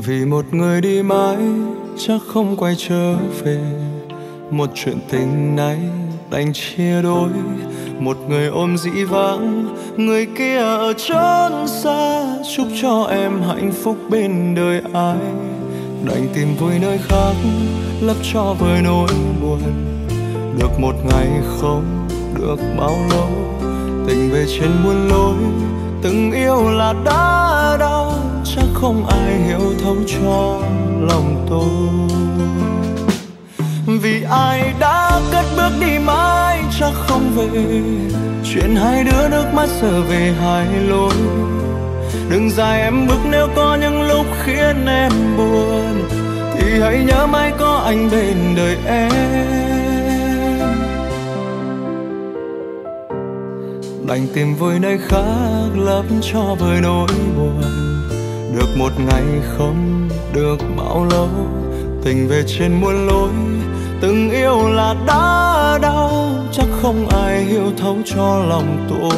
vì một người đi mãi, chắc không quay trở về. Một chuyện tình này đành chia đôi. Một người ôm dĩ vãng, người kia ở chốn xa. Chúc cho em hạnh phúc bên đời ai. Đành tìm vui nơi khác, lấp cho vơi nỗi buồn. Được một ngày không được bao lâu, tình về trên muôn lối, từng yêu là đã đau chắc không ai hiểu thấu cho lòng tôi. Vì ai đã cất bước đi mãi chắc không về. Chuyện hai đứa nước mắt giờ về hai lối. Đừng dài em bước nếu có những lúc khiến em buồn. Thì hãy nhớ mãi có anh bên đời em. Đành tìm vui nơi khác lấp cho vơi nỗi buồn được một ngày không được bao lâu, tình về trên muôn lối, từng yêu là đã đau, chắc không ai hiểu thấu cho lòng tôi.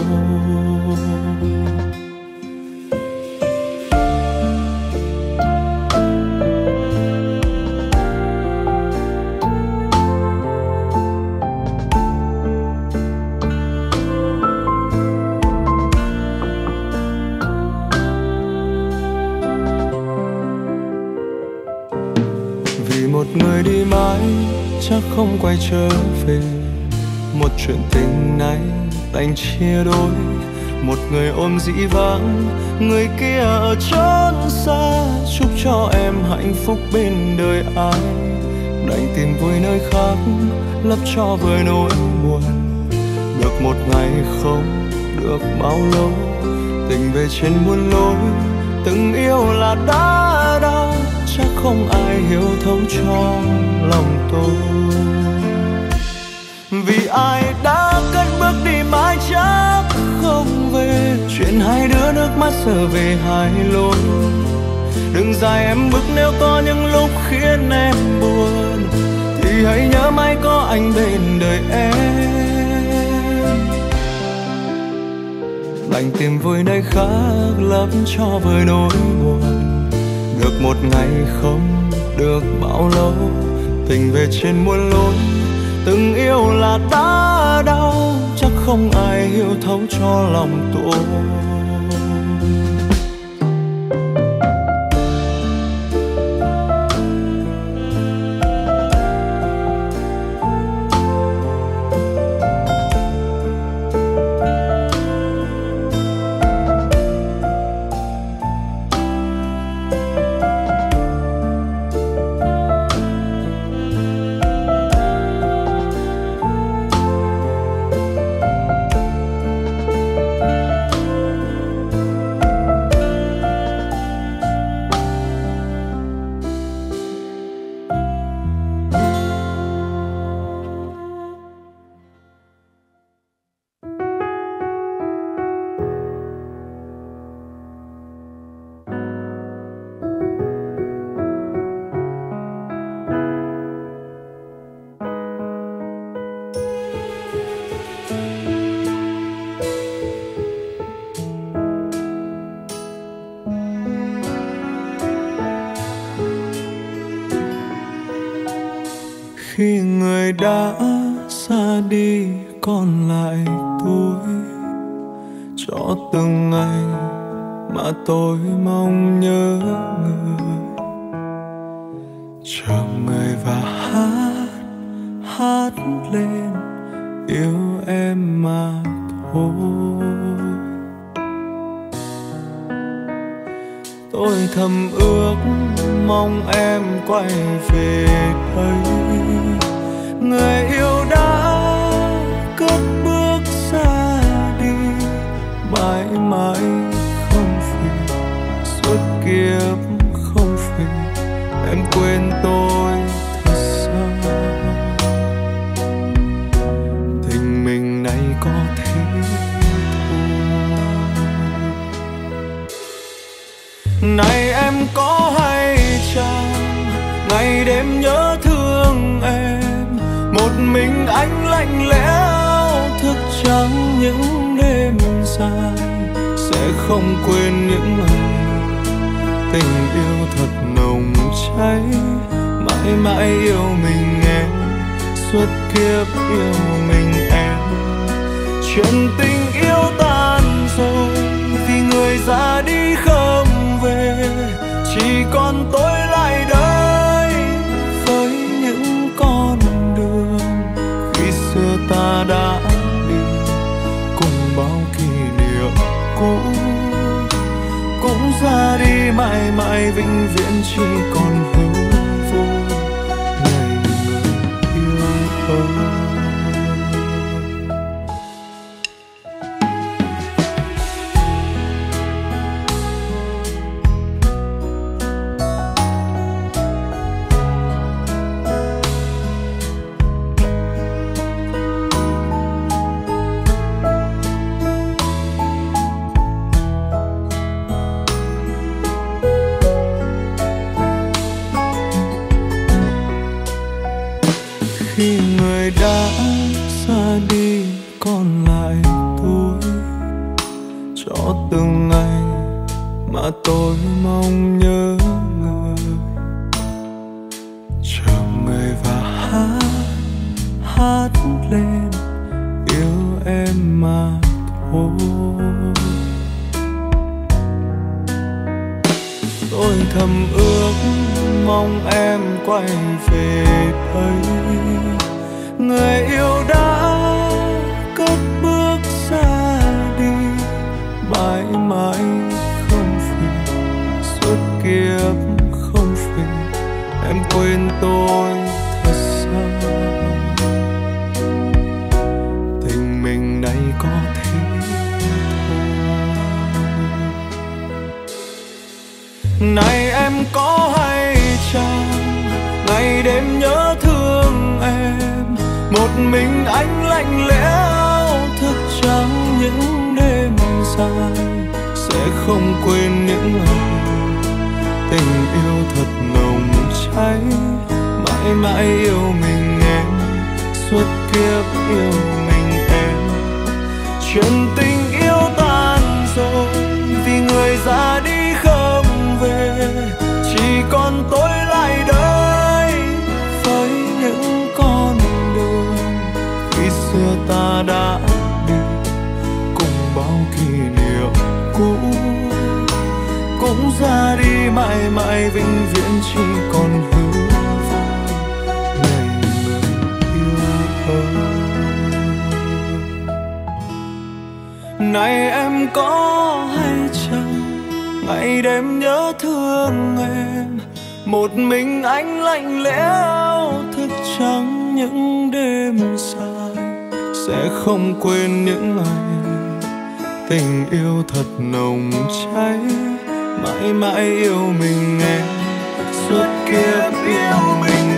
Quay trở về. Một chuyện tình này đành chia đôi. Một người ôm dĩ vãng, người kia ở chốn xa. Chúc cho em hạnh phúc bên đời ai. Đành tìm vui nơi khác, lấp cho vơi nỗi buồn. Được một ngày không được bao lâu. Tình về trên muôn lối, từng yêu là đã đau. Chắc không ai hiểu thấu cho lòng tôi vì ai đã cất bước đi mãi chắc không về. Chuyện hai đứa nước mắt giờ về hai lối. Đừng dài em bước nếu có những lúc khiến em buồn. Thì hãy nhớ mãi có anh bên đời em. Lành tìm vui nơi khác lấp cho vơi nỗi buồn. Được một ngày không được bao lâu, tình về trên muôn lối từng yêu là đã đau chắc không ai hiểu thấu cho lòng tôi. chuyện tình yêu tan rồi, vì người ra đi không về, chỉ còn tôi lại đây với những con đường khi xưa ta đã đi cùng bao kỷ niệm cũ. Cũng ra đi mãi mãi vĩnh viễn chỉ còn này em có hay chăng? Ngày đêm nhớ thương em, một mình anh lạnh lẽo, thức trắng những đêm dài. Sẽ không quên những ngày tình yêu thật nồng cháy. Mãi mãi yêu mình em, suốt kiếp yêu mình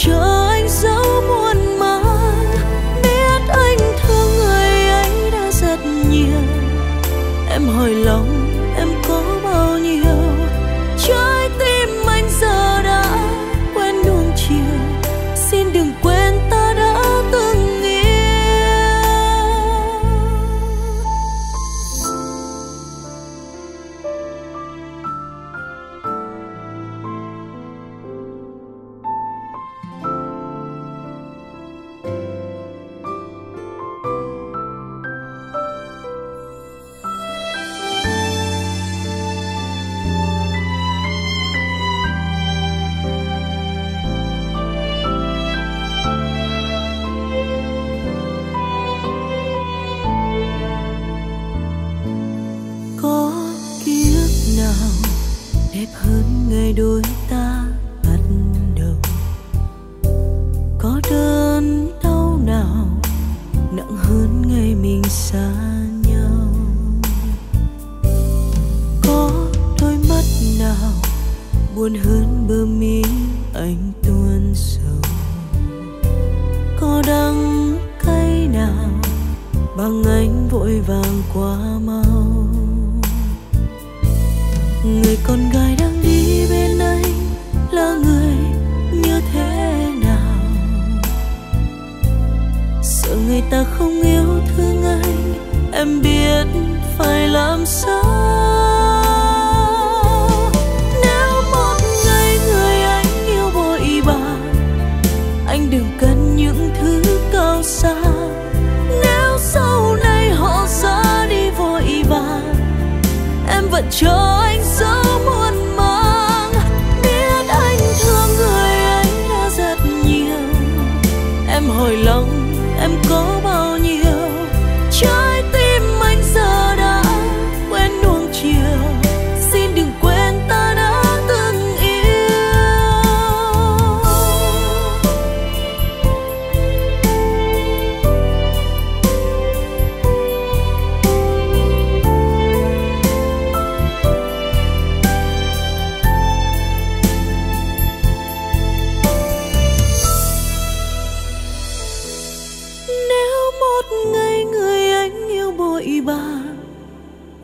줘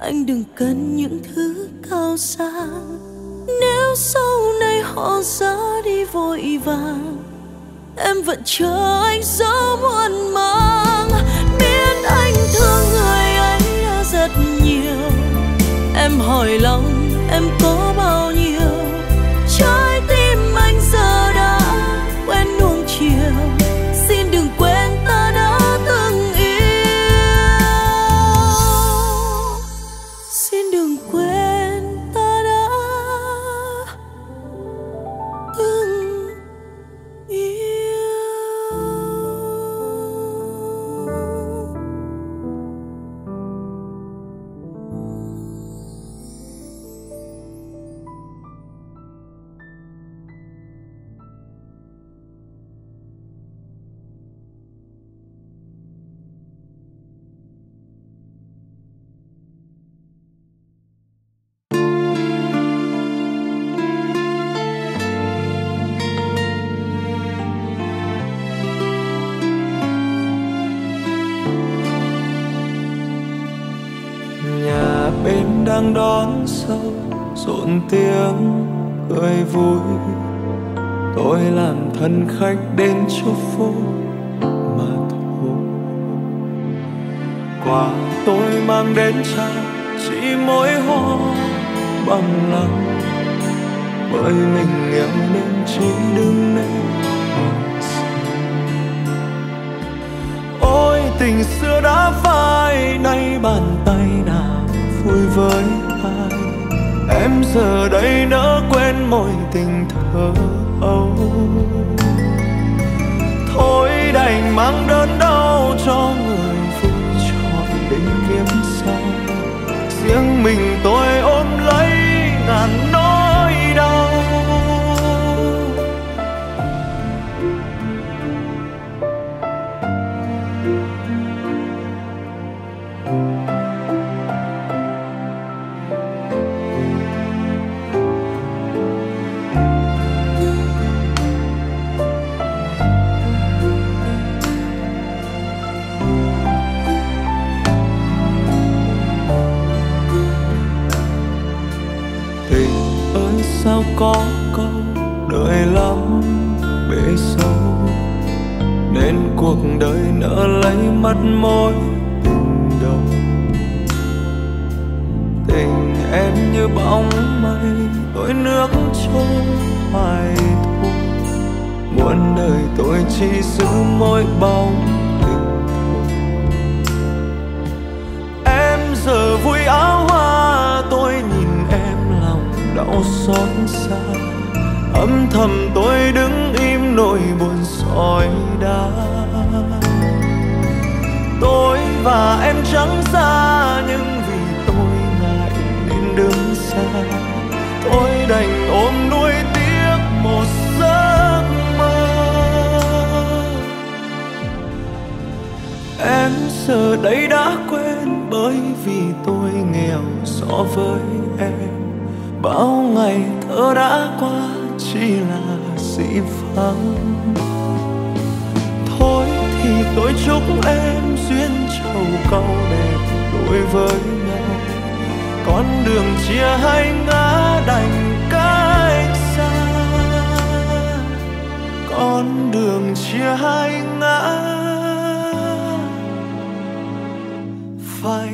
anh đừng cần những thứ cao xa. Nếu sau này họ ra đi vội vàng, em vẫn chờ anh dấu muôn mang. Biết anh thương người ấy rất nhiều. Em hỏi lòng em có bao nhiêu sao có câu đời lắm, bể sâu nên cuộc đời nỡ lấy mất mối tình đầu. Tình em như bóng mây tôi nước trôi hoài thôi muôn đời tôi chỉ giữ mỗi bóng đau xót xa. Âm thầm tôi đứng im nỗi buồn soi đá tôi và em chẳng xa, nhưng vì tôi ngại nên đứng xa. Tôi đành ôm nuôi tiếc một giấc mơ. Em giờ đây đã quên bởi vì tôi nghèo so với em bao ngày thơ đã qua, chỉ là dị vắng thôi thì tôi chúc em duyên trầu câu đẹp đôi với nhau. Con đường chia hai ngã đành cách xa. Con đường chia hai ngã. Phải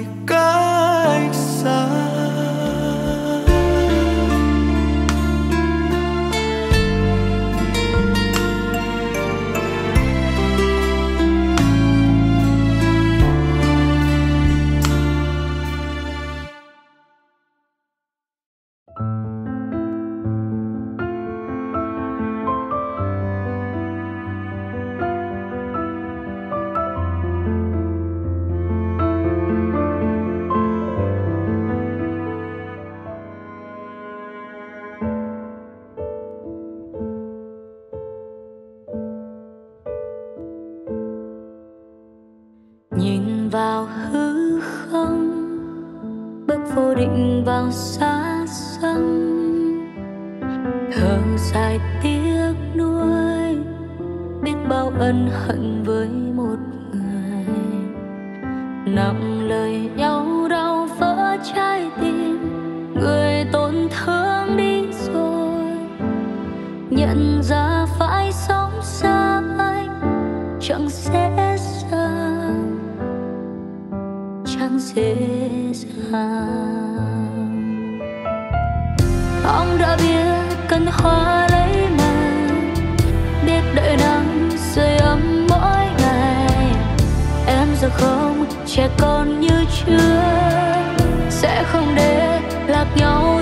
vào xa xăm. Thở dài tiếc nuối, biết bao ân hận với một người. Nặng lời nhau đau vỡ trái tim, người tổn thương đi rồi. Nhận ra phải sống xa anh chẳng dễ dàng, chẳng dễ dàng ông đã biết cần hoa lấy mà biết đợi nắng sưởi ấm mỗi ngày. Em giờ không trẻ con như trước, sẽ không để lạc nhau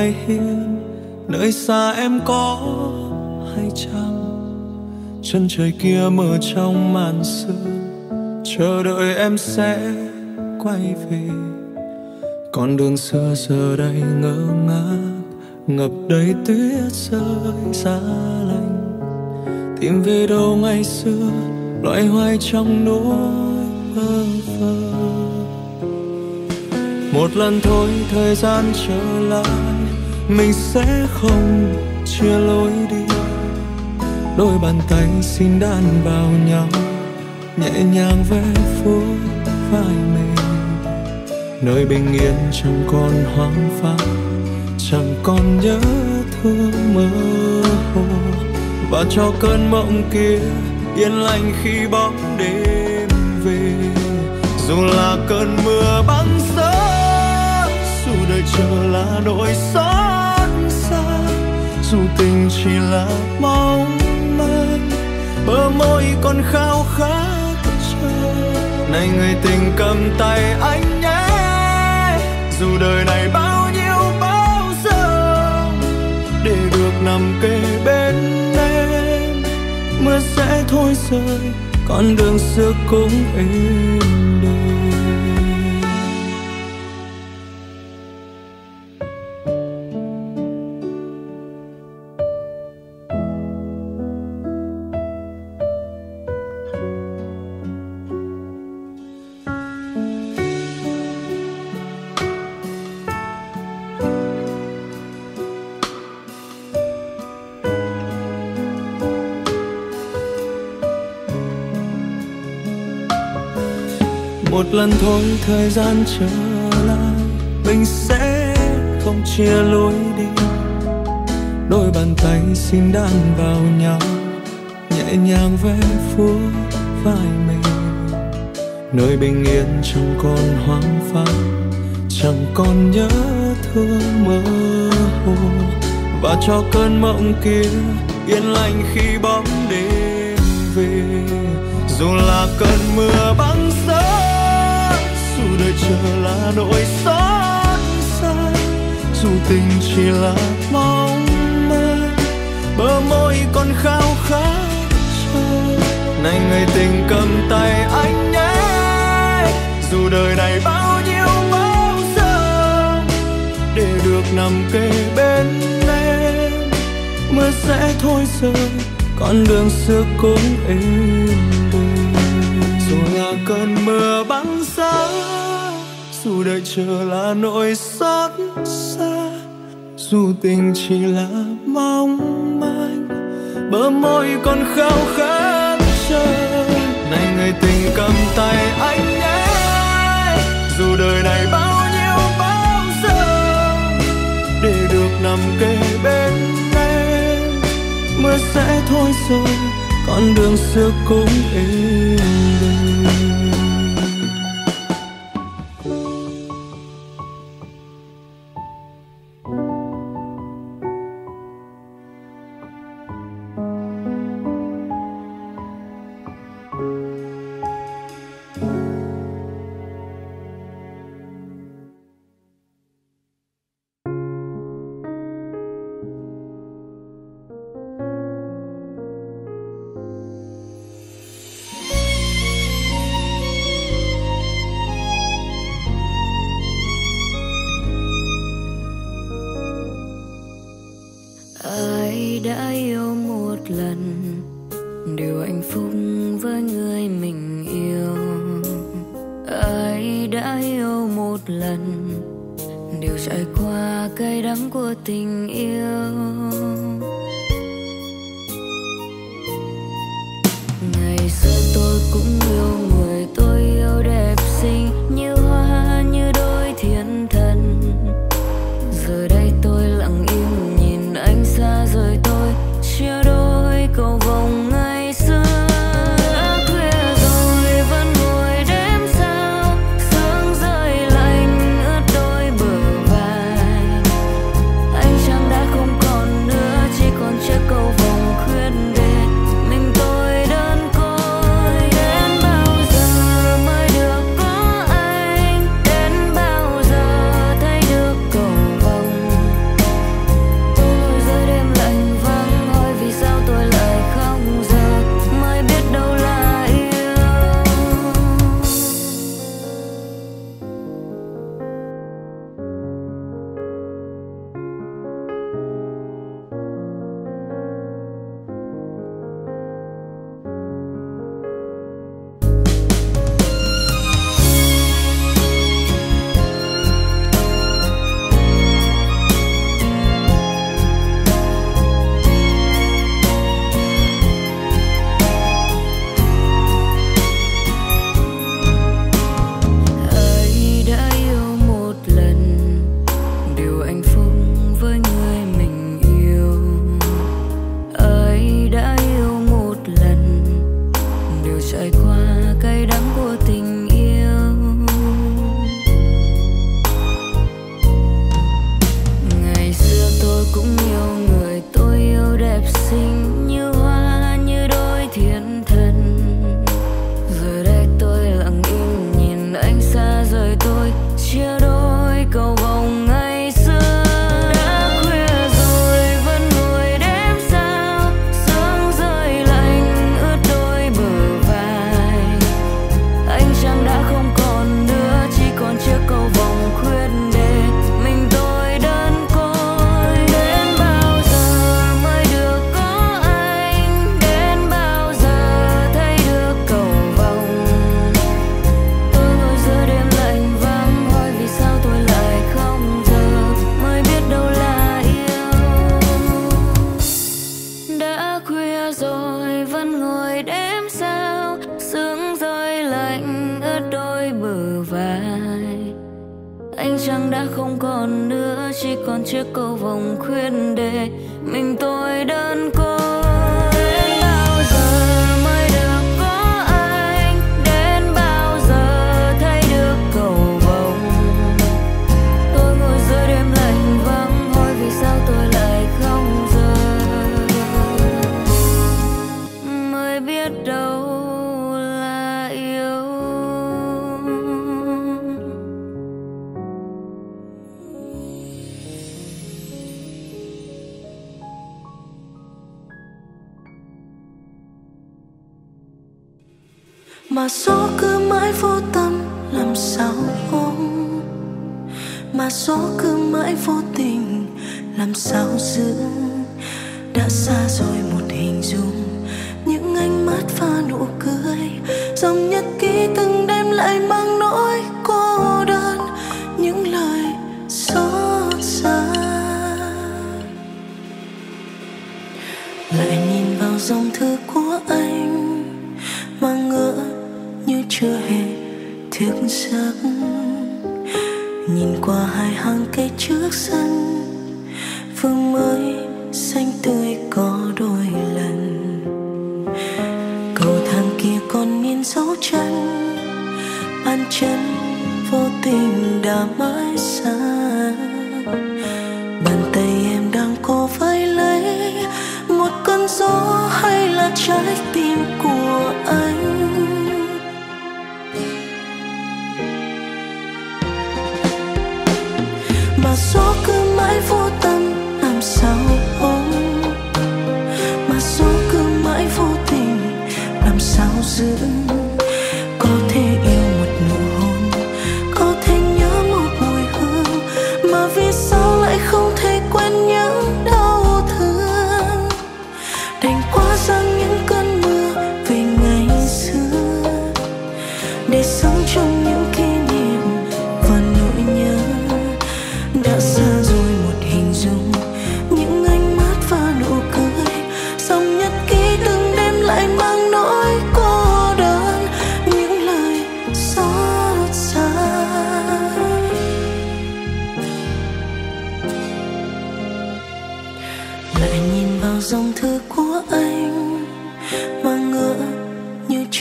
ngày hiên, nơi xa em có hay chăng? Chân trời kia mờ trong màn sương, chờ đợi em sẽ quay về. Con đường xưa giờ đây ngơ ngác, ngập đầy tuyết rơi xa lạnh tìm về đâu ngày xưa, loay hoay trong nỗi bơ vơ. Một lần thôi, thời gian trở lại mình sẽ không chia lối đi. Đôi bàn tay xin đan vào nhau, nhẹ nhàng ve phố vai mình. Nơi bình yên chẳng còn hoang vắng chẳng còn nhớ thương mơ hồ. Và cho cơn mộng kia yên lành khi bóng đêm về. Dù là cơn mưa băng giá dù đời chờ là nỗi xót dù tình chỉ là mong manh, bờ môi còn khao khát chờ này người tình cầm tay anh nhé, dù đời này bao nhiêu bao giờ, để được nằm kề bên em, mưa sẽ thôi rơi con đường xưa cũng êm đềm. Một lần thôi, thời gian trở lại. Mình sẽ không chia lối đi. Đôi bàn tay xin đan vào nhau. Nhẹ nhàng ve phút vai mình. Nơi bình yên chẳng còn hoang vắng chẳng còn nhớ thương mơ hồ. Và cho cơn mộng kia yên lành khi bóng đêm về. Dù là cơn mưa băng giá lời chờ là nỗi xót xa. Dù tình chỉ là mong manh bờ môi còn khao khát chờ này người tình cầm tay anh nhé, dù đời này bao nhiêu bao giờ, để được nằm kề bên em. Mưa sẽ thôi rơi con đường xưa cũng êm đềm. Dù là cơn mưa băng giá, dù đợi chờ là nỗi xót xa, dù tình chỉ là mong manh, bờ môi còn khao khát chờ. Này người tình cầm tay anh nhé, dù đời này bao nhiêu bao giờ để được nằm kề bên em. Mưa sẽ thôi rồi, con đường xưa cũng êm trải qua cay đắng của tình yêu. Ngày xưa tôi cũng yêu người anh ướt đôi bờ vai. Anh chẳng đã không còn nữa, chỉ còn chiếc cầu vòng khuyên để mình tôi đơn côi. số cứ mãi vô tâm, làm sao ôm mà số cứ mãi vô tình, làm sao giữ? Đã xa rồi một hình dung, những ánh mắt pha nụ cười, dòng nhật ký từng đêm lại mang nỗi cô đơn, những lời xót xa. Lại nhìn vào dòng thư của anh giấc nhìn qua hai hàng cây trước sân vừa mới xanh tươi có đôi lần. Cầu thang kia còn in dấu chân, bàn chân vô tình đã mãi xa. Bàn tay em đang cố với lấy một cơn gió hay là trái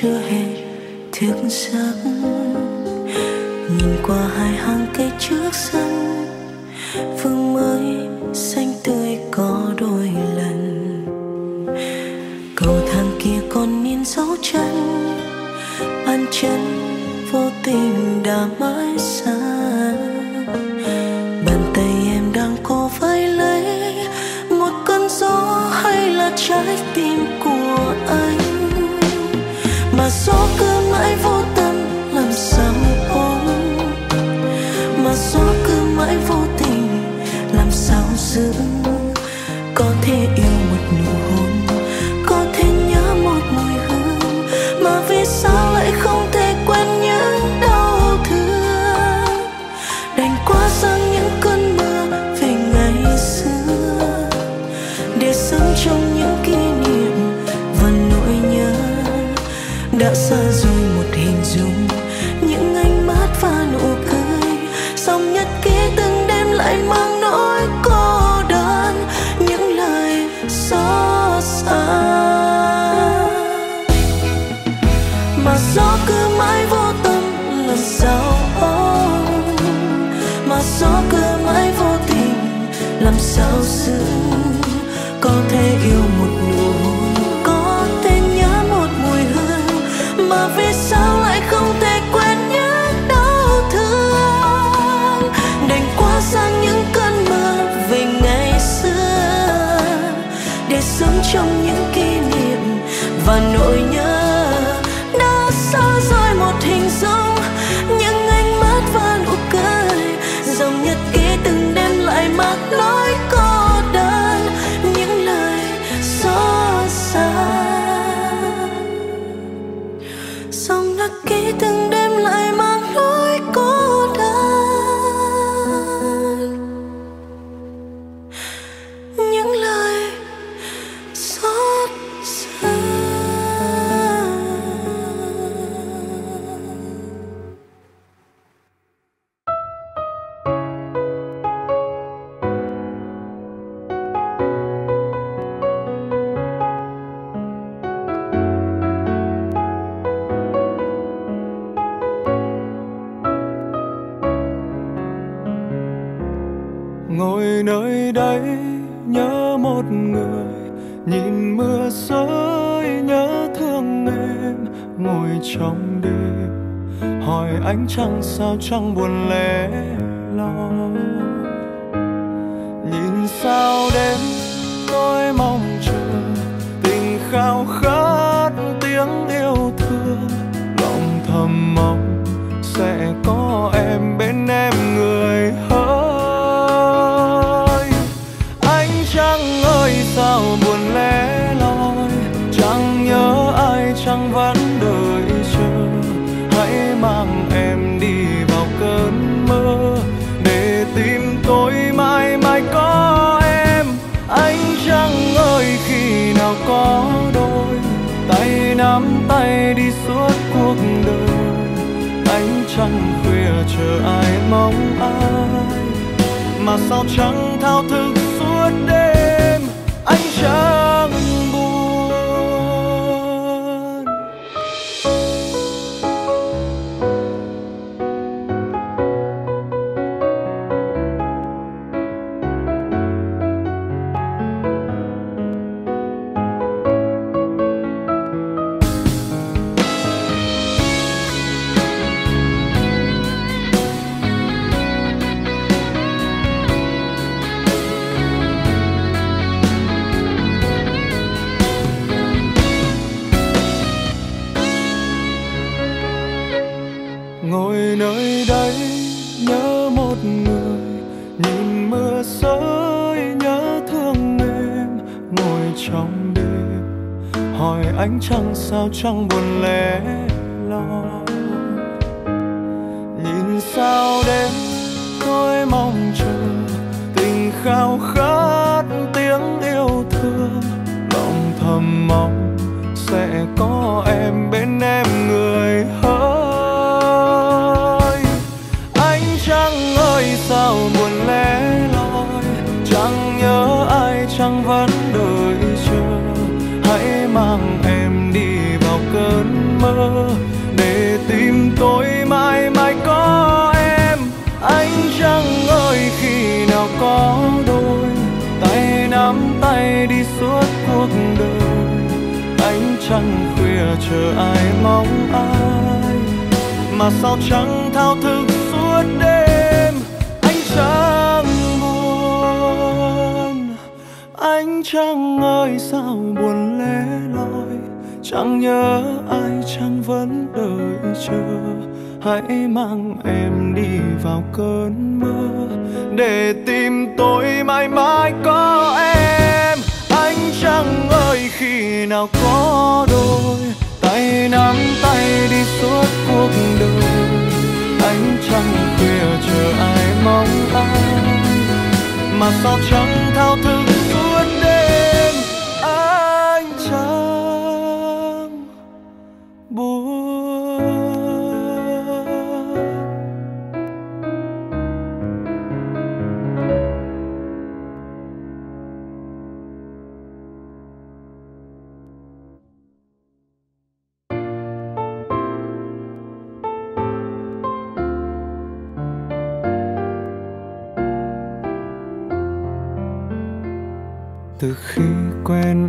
chưa hề thức giấc. Nhìn qua hai hàng cây trước sân vương mơ ngồi nơi đây nhớ một người, nhìn mưa rơi nhớ thương em, ngồi trong đêm, hỏi anh chẳng sao chẳng buồn lẻ loi. Nhìn sao chờ ai mong ai. Mà sao chẳng thao sao chẳng buồn lẻ. Chờ ai mong ai, mà sao chẳng thao thức suốt đêm? Anh chẳng buồn anh chẳng ơi, sao buồn lẻ loi? Chẳng nhớ ai, chẳng vẫn đợi chờ. Hãy mang em đi vào cơn mơ, để tìm tôi mãi mãi có em. Anh chẳng ơi, khi nào có đôi nắm tay đi suốt cuộc đời. Anh chẳng khuya chờ ai mong ai. Mà sao chẳng thao thức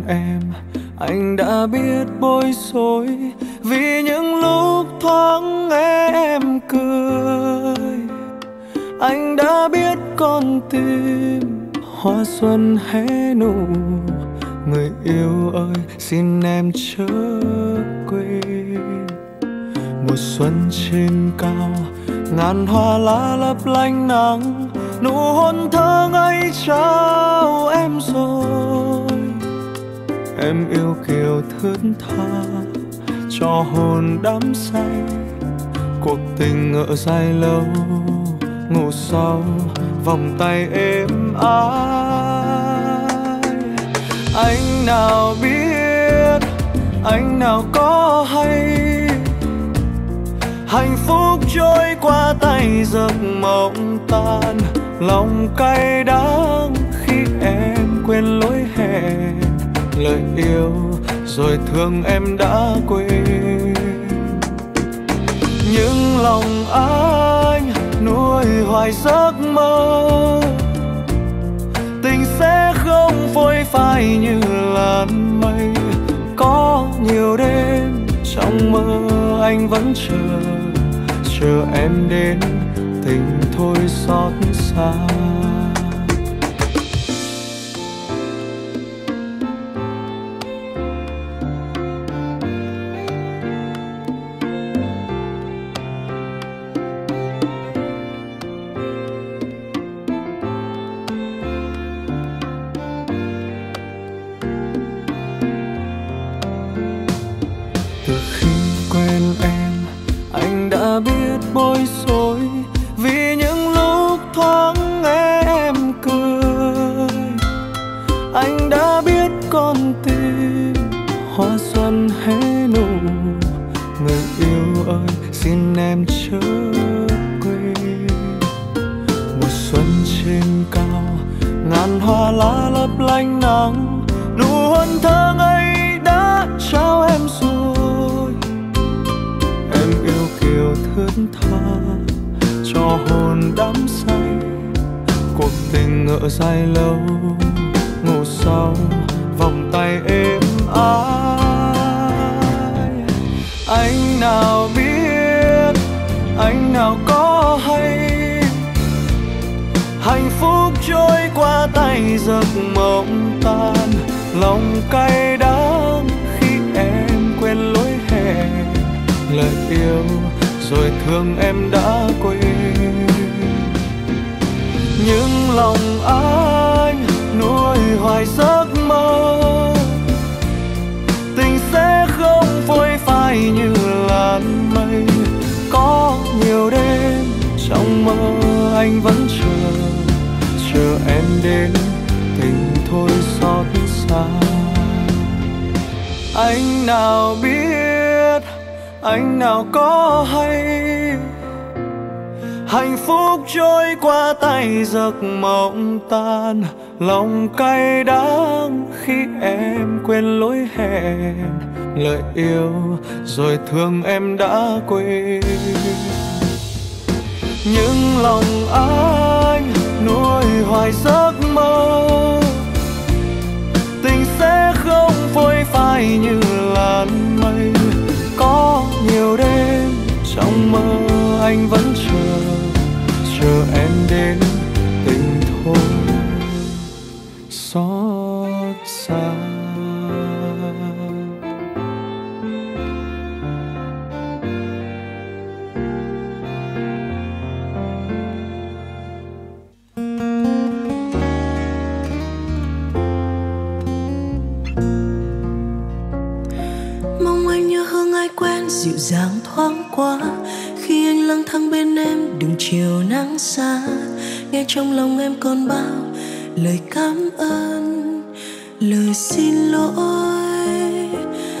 em. Anh đã biết bối rối vì những lúc thoáng nghe em cười. Anh đã biết con tim hoa xuân hé nụ. Người yêu ơi, xin em chớ quên. Mùa xuân trên cao, ngàn hoa lá lấp lánh nắng. Nụ hôn thơ ngây trao em rồi em yêu kiều thướt tha, cho hồn đắm say. Cuộc tình ngỡ dài lâu, ngủ sau, vòng tay êm ái. Anh nào biết, anh nào có hay? Hạnh phúc trôi qua tay giấc mộng tan. Lòng cay đắng khi em quên lời yêu, rồi thương em đã quên. Nhưng lòng anh nuôi hoài giấc mơ, tình sẽ không phôi phai như làn mây. Có nhiều đêm trong mơ anh vẫn chờ chờ em đến tình thôi xót xa. Thương em đã quên dịu dàng thoáng qua. Khi anh lang thang bên em đừng chiều nắng xa. Nghe trong lòng em còn bao lời cảm ơn, lời xin lỗi.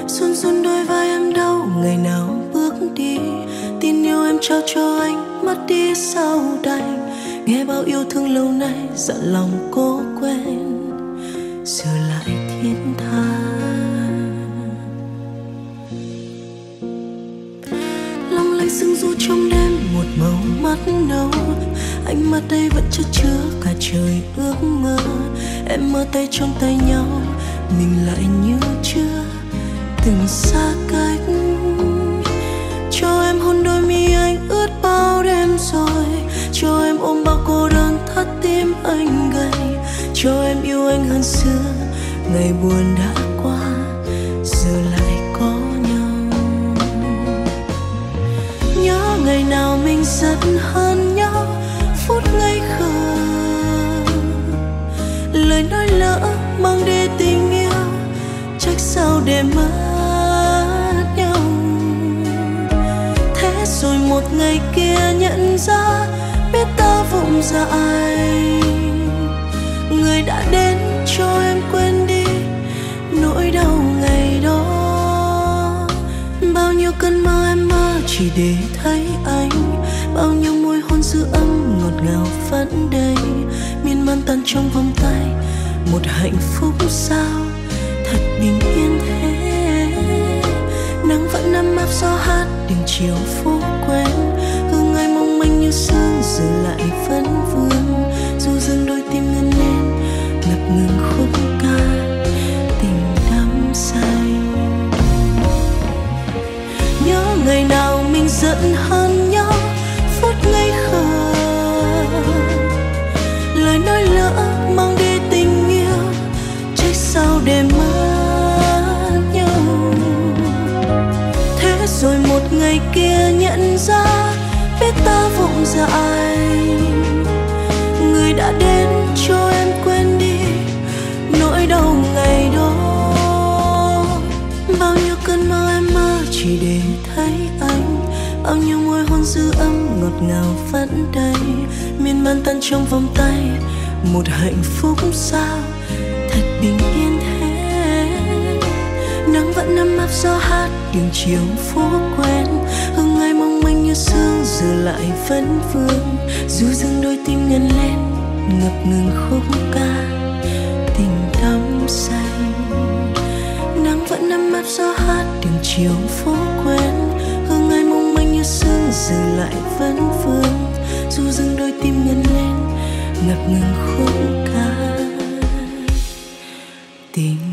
Xuân xuân đôi vai em đau, ngày nào bước đi. Tin yêu em trao cho anh, mất đi sau đành. Nghe bao yêu thương lâu nay, dặn lòng cố quên. Mắt đây vẫn chất chứa cả trời ước mơ. Em mơ tay trong tay nhau, mình lại như chưa từng xa cách. Cho em hôn đôi mi anh ướt bao đêm rồi. Cho em ôm bao cô đơn thắt tim anh gầy. Cho em yêu anh hơn xưa, ngày buồn đã qua, giờ lại có nhau. Nhớ ngày nào mình giận hơn lời nói lỡ, mang đi tình yêu trách sao để mất nhau. Thế rồi một ngày kia nhận ra, biết ta vụng dại. Người đã đến cho em quên đi nỗi đau ngày đó. Bao nhiêu cơn mơ em mơ chỉ để thấy anh. Bao nhiêu môi hôn dư âm ngọt ngào vẫn đây miên man tan trong vòng tay một hạnh phúc sao? Thật bình yên thế. Nắng vẫn ấm áp gió hát đường chiều phố quen hương ai mong manh như sương giờ lại vẫn vương dại người đã đến cho em quên đi nỗi đau ngày đó. Bao nhiêu cơn mơ em mơ chỉ để thấy anh. Bao nhiêu môi hôn dư âm ngọt ngào vẫn đây miên man tan trong vòng tay, một hạnh phúc sao thật bình yên thế. Nắng vẫn ấm áp gió hát đường chiều phố quen như sương giờ lại vẫn vương. Dù dưng đôi tim ngân lên, ngập ngừng khúc ca. Tình đắm say, nắng vẫn nắm mắt gió hát đường chiều phố quen hương ai mong manh như sương giờ lại vẫn vương. Dù dưng đôi tim ngân lên, ngập ngừng khúc ca. Tình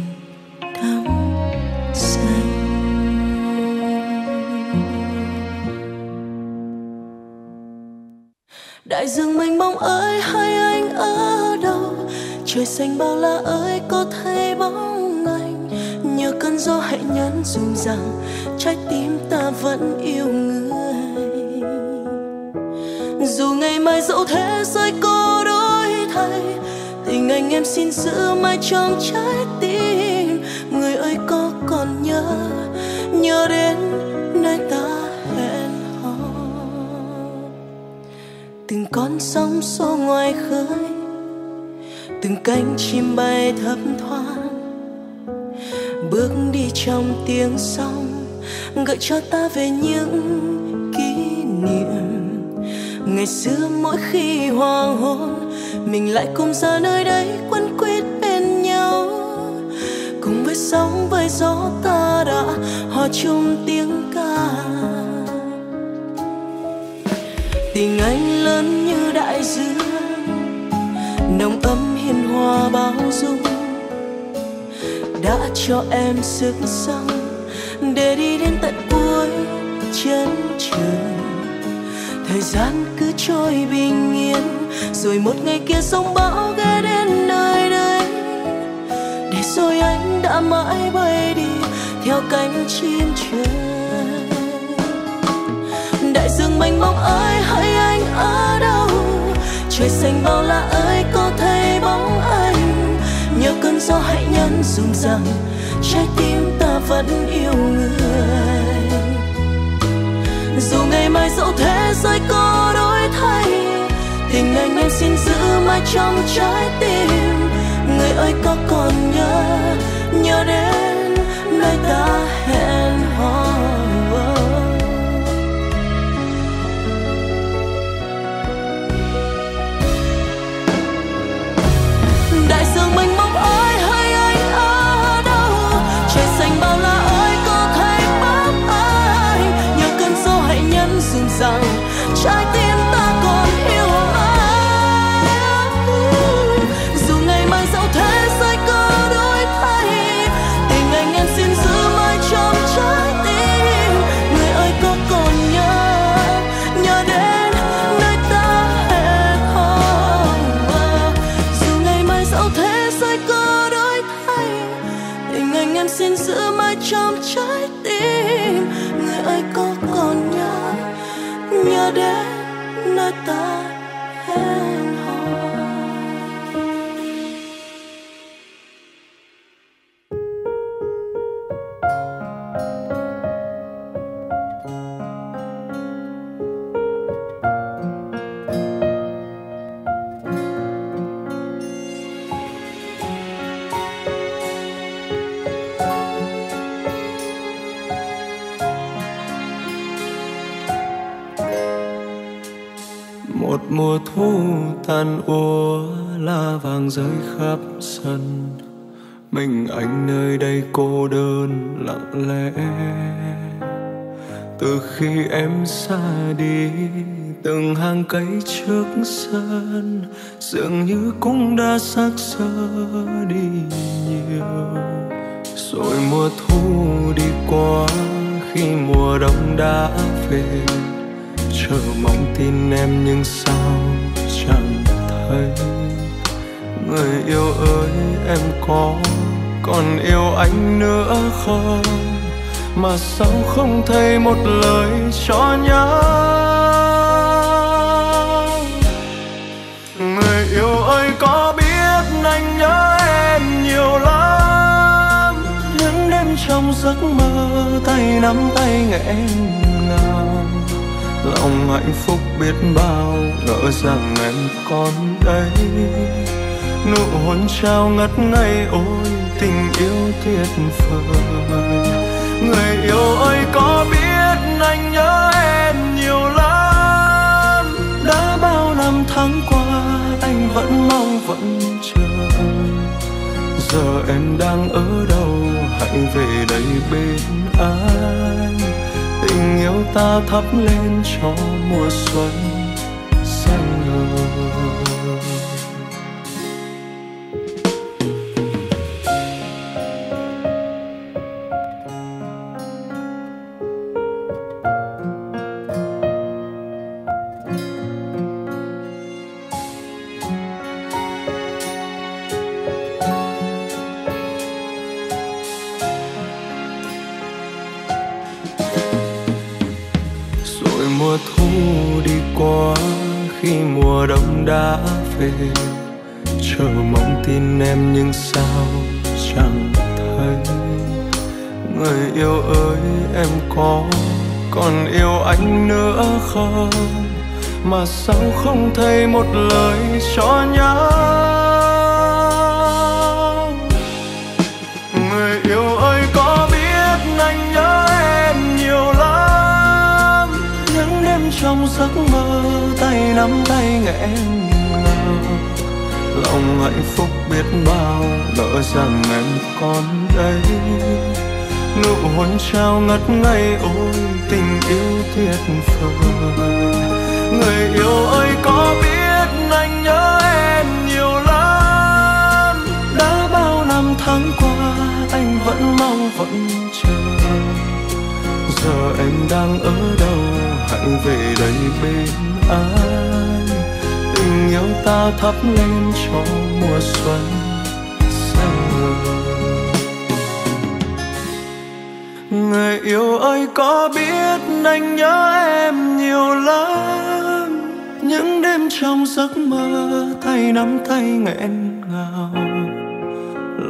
trời xanh bao la ơi, có thấy bóng anh? Nhờ cơn gió hãy nhắn dù rằng trái tim ta vẫn yêu người. Dù ngày mai dẫu thế giới có đôi thay, tình anh em xin giữ mãi trong trái tim. Người ơi, có còn nhớ nhớ đến nơi ta hẹn hò. Từng con sóng xô ngoài khơi từng cánh chim bay thấp thoáng. Bước đi trong tiếng sóng, gợi cho ta về những kỷ niệm. Ngày xưa mỗi khi hoàng hôn, mình lại cùng ra nơi đây quấn quýt bên nhau. Cùng với sóng, với gió ta đã hòa chung tiếng ca. Tình anh lớn như đại dương, nồng ấm hoa bao dung đã cho em sức sống để đi đến tận cuối chân trời. Thời gian cứ trôi bình yên, rồi một ngày kia sóng bão ghé đến nơi đây. Để rồi anh đã mãi bay đi theo cánh chim trời. Đại dương mênh mông ơi hỡi anh ở đâu? Trời xanh bao la ơi cơn gió hãy nhắn dùm rằng, trái tim ta vẫn yêu người. Dù ngày mai dẫu thế giới có đổi thay tình anh em xin giữ mãi trong trái tim. Người ơi có còn nhớ nhớ đến nơi ta anh nơi đây cô đơn, lặng lẽ. Từ khi em xa đi, từng hàng cây trước sân, dường như cũng đã sắc sơ đi nhiều. Rồi mùa thu đi qua, khi mùa đông đã về, chờ mong tin em nhưng sao chẳng thấy. Người yêu ơi, em có còn yêu anh nữa không? Mà sao không thấy một lời cho nhau? Người yêu ơi, có biết anh nhớ em nhiều lắm? Những đêm trong giấc mơ, tay nắm tay nghẹn ngào lòng hạnh phúc biết bao, ngỡ rằng em còn đây nụ hôn trao ngất ngây, ôi tình yêu tuyệt vời. Người yêu ơi, có biết anh nhớ em nhiều lắm? Đã bao năm tháng qua, anh vẫn mong vẫn chờ. Giờ em đang ở đâu, hãy về đây bên anh. Tình yêu ta thắp lên cho mùa xuân. Không thấy một lời cho nhau. Người yêu ơi, có biết anh nhớ em nhiều lắm? Những đêm trong giấc mơ, tay nắm tay nghẹn ngào lòng hạnh phúc biết bao, đỡ rằng em còn đây. Nụ hôn trao ngất ngây, ôi tình yêu tuyệt vời người yêu ơi, có biết anh nhớ em nhiều lắm? Đã bao năm tháng qua, anh vẫn mong vẫn chờ. Giờ em đang ở đâu hãy về đây bên anh? Tình yêu ta thắp lên cho mùa xuân người yêu ơi, có biết anh nhớ em nhiều lắm? Đêm trong giấc mơ, tay nắm tay nghẹn ngào.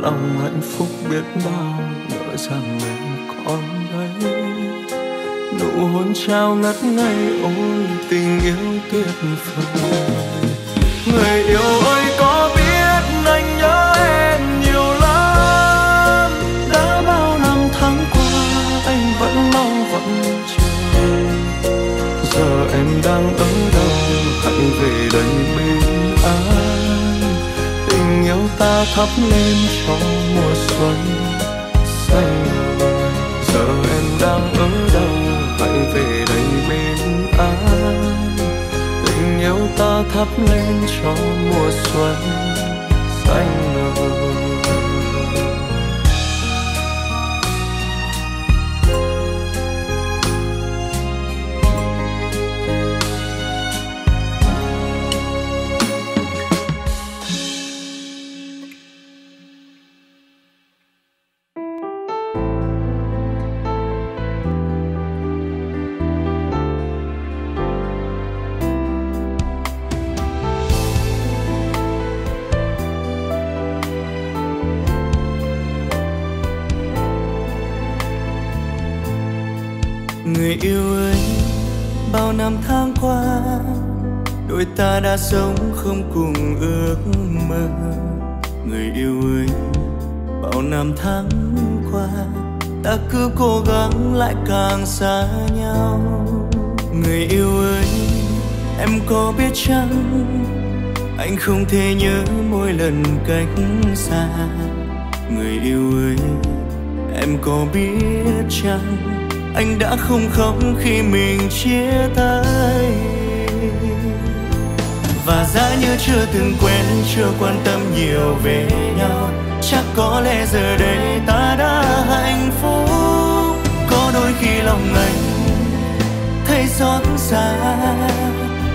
Lòng hạnh phúc biết bao ngỡ rằng em còn đây. Nụ hôn trao ngất ngây ôi, tình yêu tuyệt vời. Người yêu ơi về đây bên anh tình yêu ta thắp lên cho mùa xuân xanh. Giờ em đang ở đâu? Hãy về đây bên anh yêu ta thắp lên cho mùa xuân xanh. Đã sống không cùng ước mơ. Người yêu ơi, bao năm tháng qua, ta cứ cố gắng lại càng xa nhau. Người yêu ơi, em có biết chăng, anh không thể nhớ mỗi lần cách xa. Người yêu ơi, em có biết chăng, anh đã không khóc khi mình chia tay và giá như chưa từng quen, chưa quan tâm nhiều về nhau. Chắc có lẽ giờ đây ta đã hạnh phúc. Có đôi khi lòng anh thấy xót xa.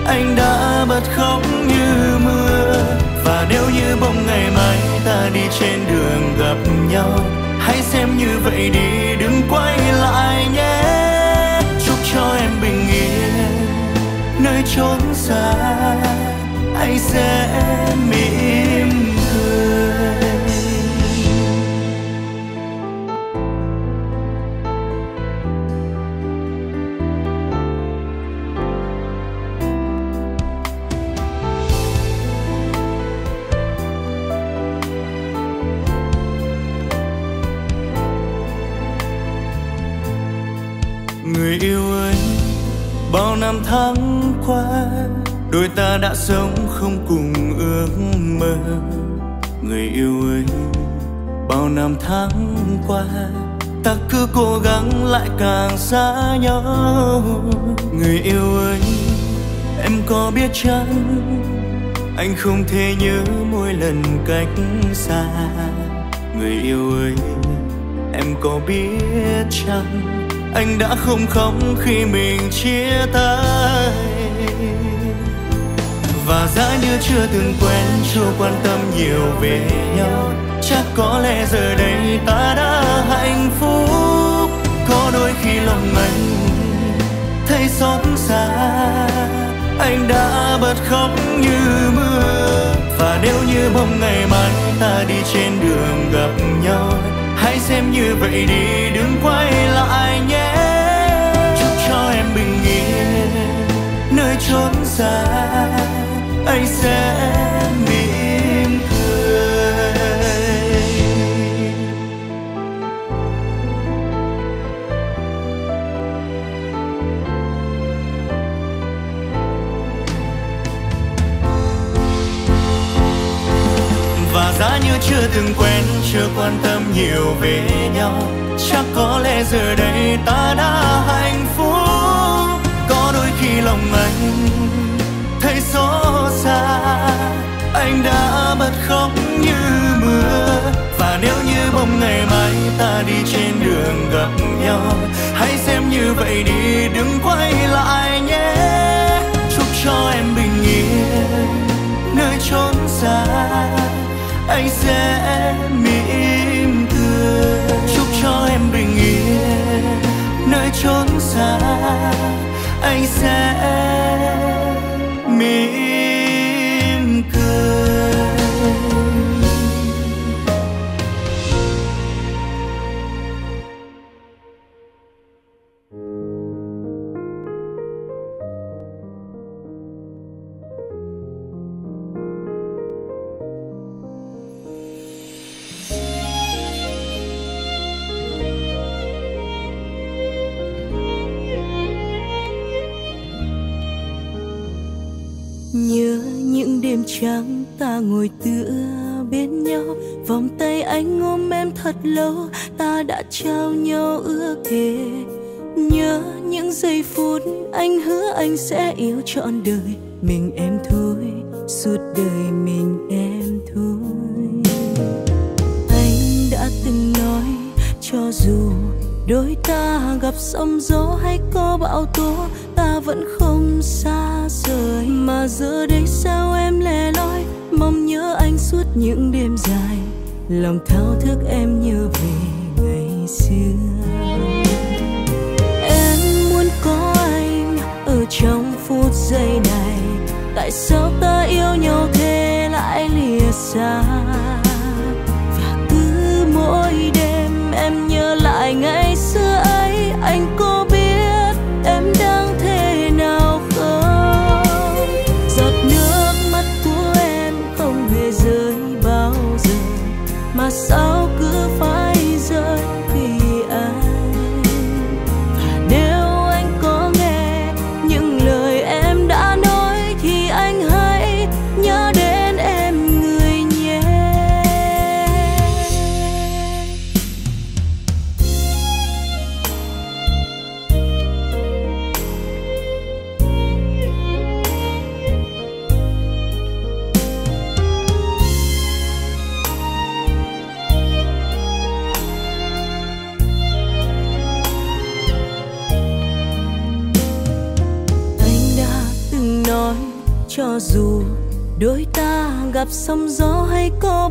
Anh đã bật khóc như mưa. Và nếu như bỗng ngày mai ta đi trên đường gặp nhau, hãy xem như vậy đi, đừng quay lại nhé. Chúc cho em bình yên nơi chốn xa anh sẽ mỉm Người yêu ơi, bao năm tháng qua đôi ta đã sống không cùng ước mơ. Người yêu ơi bao năm tháng qua, ta cứ cố gắng lại càng xa nhau. Người yêu ơi em có biết chăng? Anh không thể nhớ mỗi lần cách xa. Người yêu ơi em có biết chăng? Anh đã không khóc khi mình chia tay và giá như chưa từng quen, chưa quan tâm nhiều về nhau. Chắc có lẽ giờ đây ta đã hạnh phúc. Có đôi khi lòng anh thấy xót xa. Anh đã bật khóc như mưa. Và nếu như mong ngày mai ta đi trên đường gặp nhau, hãy xem như vậy đi, đừng quay lại nhé. Chúc cho em bình yên nơi chốn xa anh sẽ mỉm cười. Và giá như chưa từng quen, chưa quan tâm nhiều về nhau. Chắc có lẽ giờ đây ta đã hạnh phúc. Có đôi khi lòng anh thấy xót xa anh đã bật khóc như mưa. Và nếu như bóng ngày mai ta đi trên đường gặp nhau, hãy xem như vậy đi, đừng quay lại nhé. Chúc cho em bình yên, nơi chốn xa, anh sẽ mỉm cười. Chúc cho em bình yên, nơi chốn xa, anh sẽ mỉm những đêm dài, lòng thao thức em nhớ về ngày xưa. Em muốn có anh ở trong phút giây này. Tại sao ta yêu nhau thế lại lìa xa? Và cứ mỗi đêm em nhớ lại ngày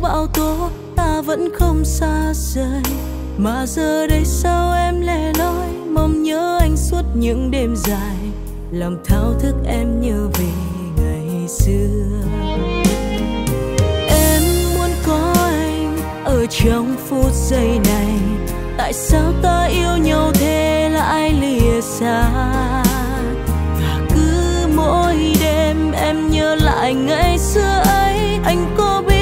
bão tố, ta vẫn không xa rời. Mà giờ đây sao em lẻ loi, mong nhớ anh suốt những đêm dài. Lòng thao thức em nhớ về ngày xưa. Em muốn có anh ở trong phút giây này. Tại sao ta yêu nhau thế lại lìa xa? Và cứ mỗi đêm em nhớ lại ngày xưa ấy, anh có biết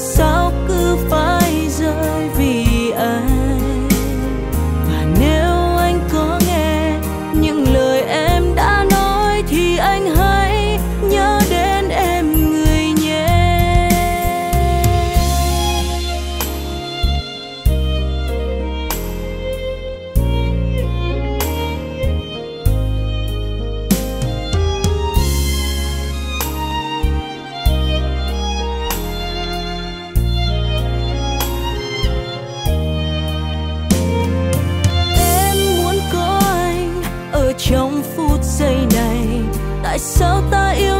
sao cứ phải yêu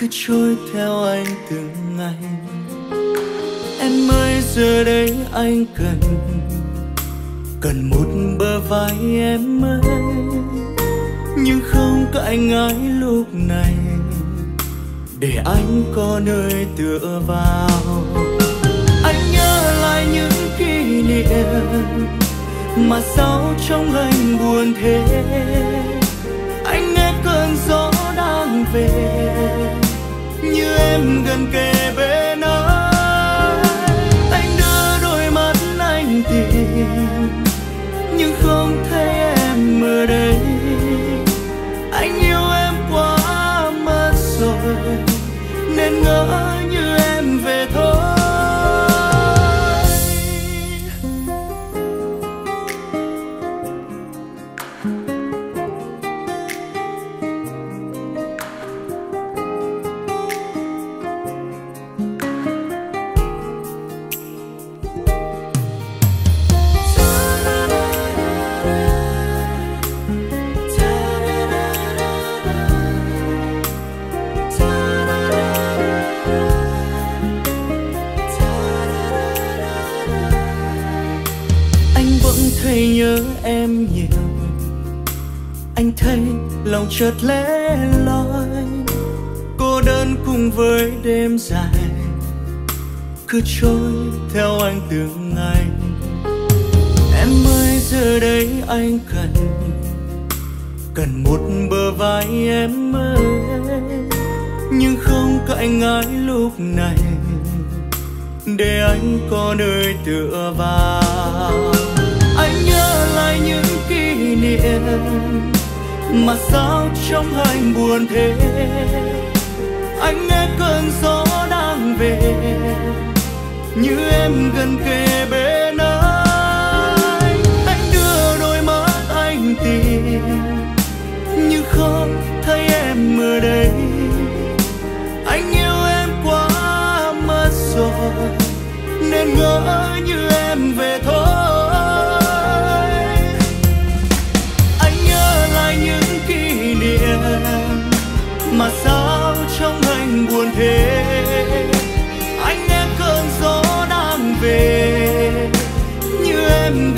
cứ trôi theo anh từng ngày. Em ơi, giờ đây anh cần cần một bờ vai em ơi. Nhưng không có anh ấy lúc này, để anh có nơi tựa vào. Anh nhớ lại những kỷ niệm mà sao trong anh buồn thế anh nghe cơn gió đang về như em gần kề bên anh anh đưa đôi mắt anh tìm, nhưng không thấy em ở đây. Anh yêu em quá mất rồi, nên ngỡ thấy nhớ em nhiều. Anh thấy lòng chợt lẻ loi. Cô đơn cùng với đêm dài. Cứ trôi theo anh từng ngày. Em ơi, giờ đây anh cần cần một bờ vai em ơi. Nhưng không cạnh ai lúc này. Để anh có nơi tựa vào anh nhớ lại những kỷ niệm mà sao trong anh buồn thế? Anh nghe cơn gió đang về, như em gần kề bên anh anh đưa đôi mắt anh tìm, nhưng không thấy em ở đây. Anh yêu em quá mất rồi, nên ngỡ như em về thôi.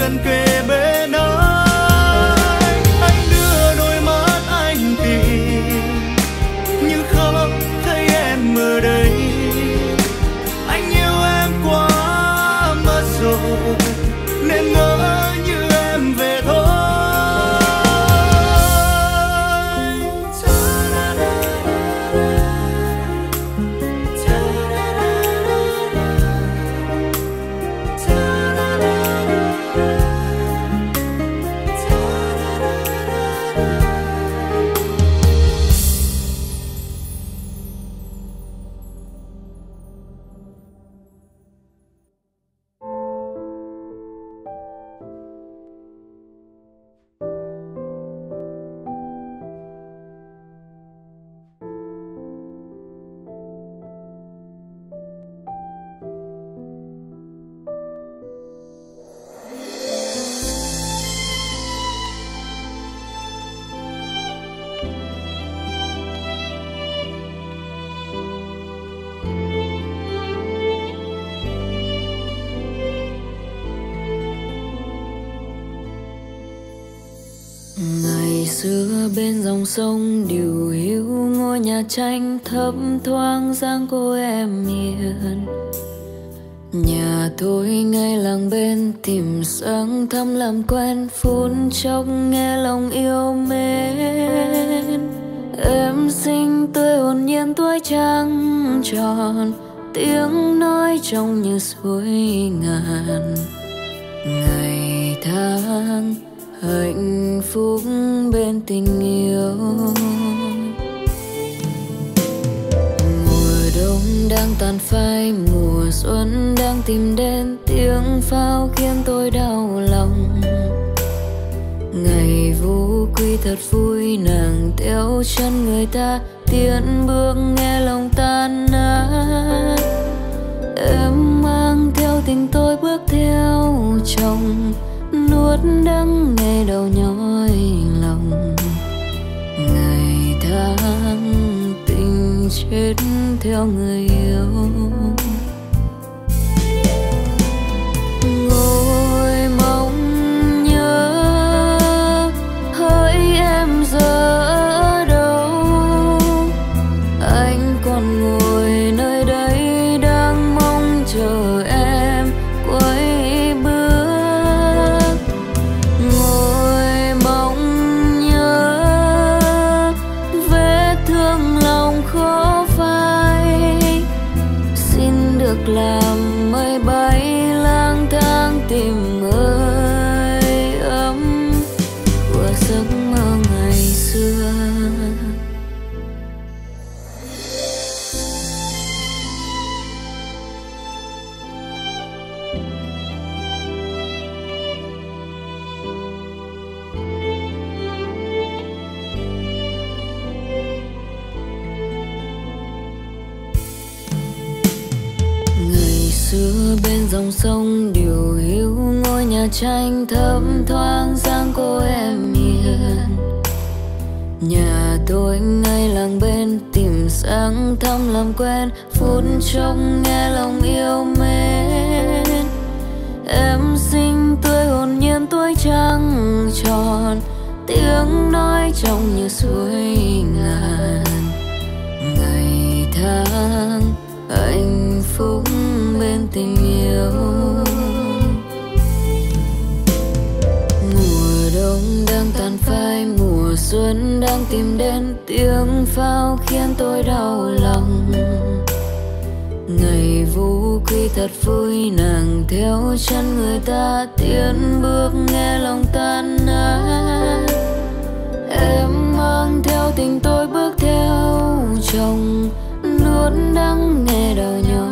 Gần kề sông, điều hữu ngôi nhà tranh thấp thoáng dáng cô em hiền. Nhà tôi ngay làng bên tìm sáng thăm làm quen, phút chốc nghe lòng yêu mến. Em xinh tươi hồn nhiên, tuổi trăng tròn, tiếng nói trong như suối ngàn. Ngày tháng hạnh phúc bên tình yêu. Mùa đông đang tàn phai, mùa xuân đang tìm đến, tiếng pháo khiến tôi đau lòng. Ngày vũ quy thật vui, nàng theo chân người ta, tiến bước nghe lòng tan nát. Em mang theo tình tôi bước theo chồng nuốt đắng nghe đầu nhói lòng. Ngày tháng tình chết theo người yêu. Tranh thấm thoáng dáng cô em hiền nhà tôi ngay làng bên tìm sáng thăm làm quen, phút trong nghe lòng yêu mến. Em xinh tươi hồn nhiên, tuổi trăng tròn, tiếng nói trong như suối ngàn. Ngày tháng, hạnh phúc bên tình yêu. Xuân đang tàn phai, mùa xuân đang tìm đến. Tiếng pháo khiến tôi đau lòng. Ngày vũ quy thật vui, nàng theo chân người ta tiến bước nghe lòng tan nát. Em mang theo tình tôi bước theo chồng nuốt đắng nghe đau nhói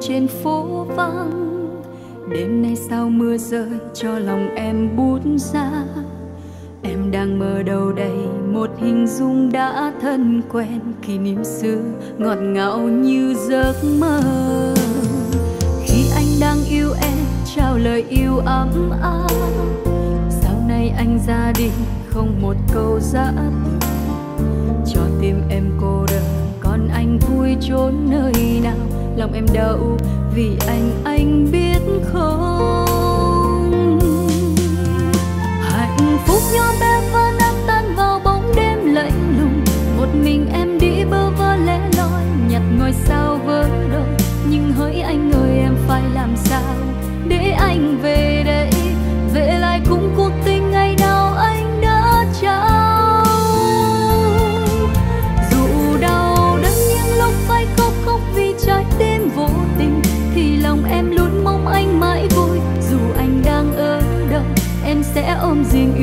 trên phố vắng. Đêm nay sao mưa rơi, cho lòng em bút ra. Em đang mơ đâu đây, một hình dung đã thân quen. Kỷ niệm xưa, ngọt ngào như giấc mơ. Khi anh đang yêu em, trao lời yêu ấm áp. Sau này anh ra đi, không một câu giã cho tim em cô đơn, còn anh vui trốn nơi nào? Lòng em đau vì anh anh biết không? Hạnh phúc nhỏ bé vỡ nát tan vào bóng đêm lạnh lùng. Một mình em đi bơ vơ lẻ loi, nhặt ngôi sao vỡ đôi nhưng hỡi anh ơi, em phải làm sao để anh về đây?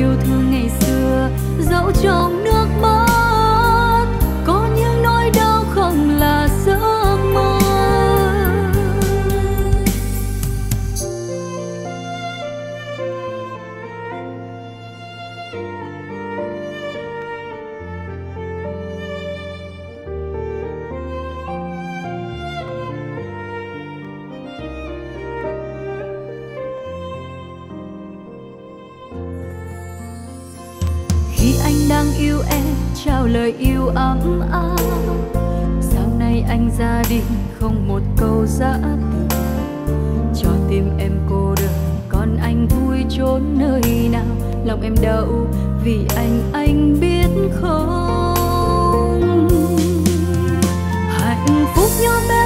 Ôm riêng yêu ấm áp. Sau này anh ra đi, không một câu giã từ. Cho tim em cô đơn, còn anh vui trốn nơi nào? Lòng em đau vì anh anh biết không? Hạnh phúc nhau. bé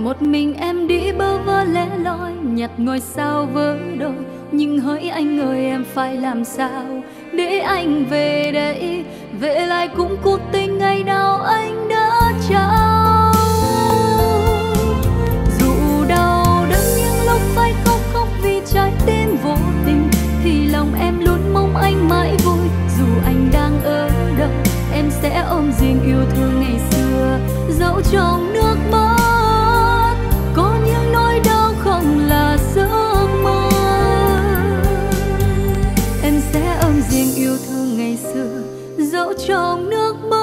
một mình em đi bơ vơ lẻ loi, nhặt ngôi sao vỡ đôi nhưng hỡi anh ơi, em phải làm sao để anh về đây? Về lại cũng cuộc tình ngày nào anh đã trao. Dù đau đớn những lúc phải khóc khóc vì trái tim vô tình. Thì lòng em luôn mong anh mãi vui. Dù anh đang ở đâu, em sẽ ôm riêng yêu thương ngày xưa. Dẫu trong dẫu trong nước mắt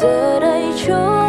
giờ đây chúa